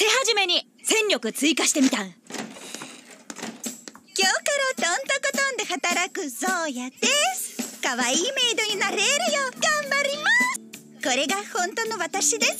手始めに戦力追加してみたん。今日からトントコトンで働くゾーヤです。可愛いメイドになれるよ頑張ります。これが本当の私です。